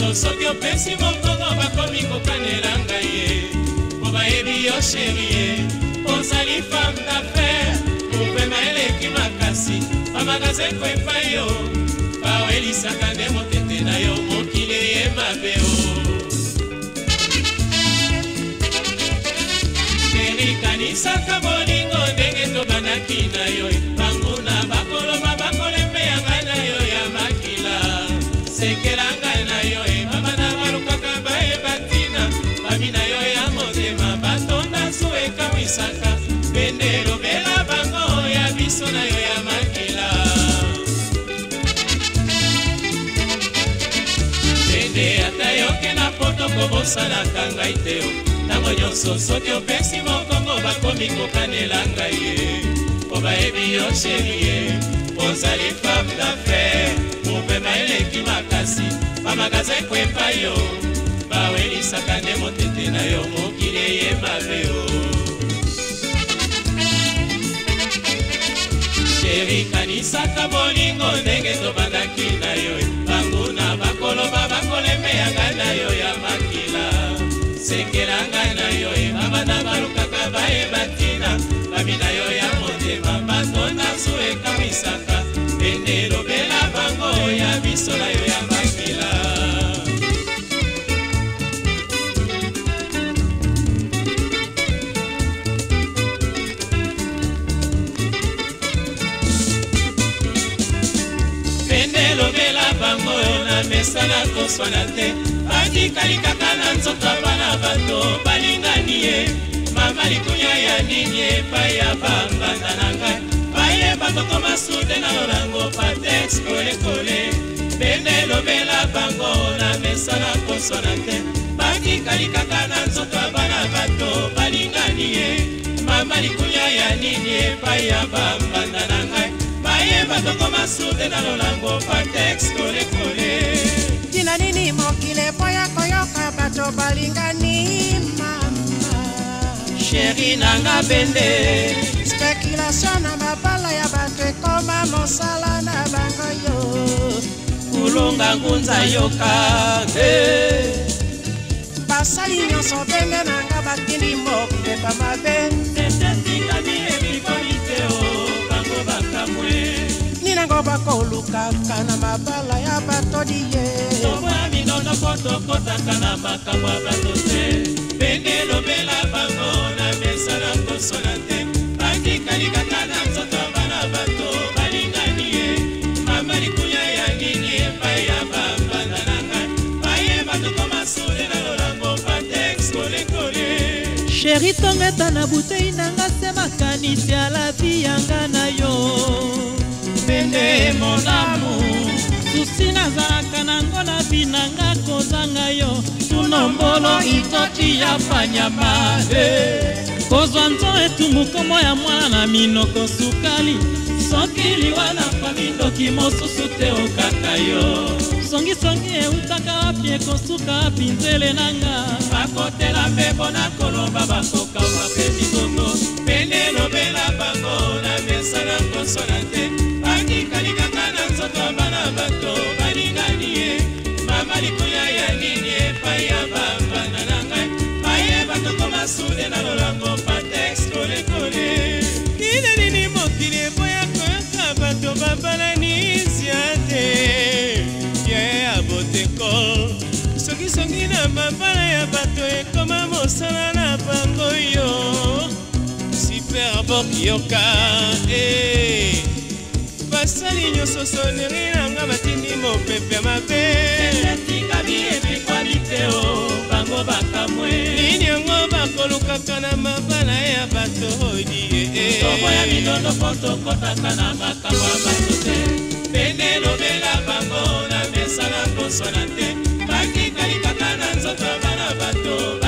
biso soki opesi mokongo bakomi kokanela ngai ye po bayebi yo sheri ye ozali femme d'affaire mopema eleki makasi bamagaze ko epai yo bawelisaka nde motete na yo mokili ye mabe o erikanisaka bolingo ndenge tobandaki na yo bapesaka pende elobela bango ya biso na yo ya makila pende ata yokena po tokobosanaka ngai te ntango nyonso soki opesi mokongo bakomi kokanela ngai ye po bayebi yo sheri ye ozali femme d'affaire mopema eleki makasi bamagaza ekwempa yo bawelisaka nde motete na yo mokili eye mabe o eri kanisaka bolingo ndenge tobanda mesala koswana te batikali kaka na nzoka bana bato balingani ye mama likunya ya nini epai ya bambanda na ngai bayeba koko masude na lolango patex kolekole bende elobela bango na mesala koswana te batikali kaka na nzoka bana bato balingani ye mama likunya ya nini epai ya bambanda na ngai bayeba koko masude na lolango patex kolekole yo balingani mama sheri nanga bende spekulation na mabala ya bato ekoma mosala na bango yo kolonga ngunza yoka basali nyonso benge nanga batindi mopepa mabe yango bakolukaka na mabala ya batoli ye soboya minono mpo tokotaka na makambo ya bato te ndenge lobela bango na mesala kosola te bakikali kaka na nzoto ya bana bato balingani ye mama likunya ya nini epai ya bapanda na ngai bayeba toko masole na lolango patex kolekole sheri tongeta na butei nanga se makanisi alavi yanga na yo te mon amour susi nazalaka nango na binanga kozanga yo tunombolo itoti ya panyama kozwa nzo etumuko mo ya mwana na minoko sukali soki liwa na pamindoki mosusu te okaka yo songisongi eutaka wapi ekosuka wapi nzele nanga bakotela mbebo na koloba bakokaoka mpe migongo pene elobela bango na mesa na kosola te moko bana bato balingani ye mama likoya ya nini epai ya bambanda na ngai bayeba tokoma sude na lolango patex kolekole tina nini mokili eboya koyoka bato babalani ziate ye aboteko songisongi na mabala ya bato ekoma mosala na bango yo superbok yoka e eh. hey. mobali nyonso soneri nanga batindi mopepe mabe etika biebikwami te o bango bakamwe nini yango bakolukaka na mabala ya bato odie toboya binono mpo tokotaka na makambo ya bato te pene lobela bango na mesala mposo na te bakikalingaka na nzoto bana bato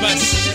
purpose.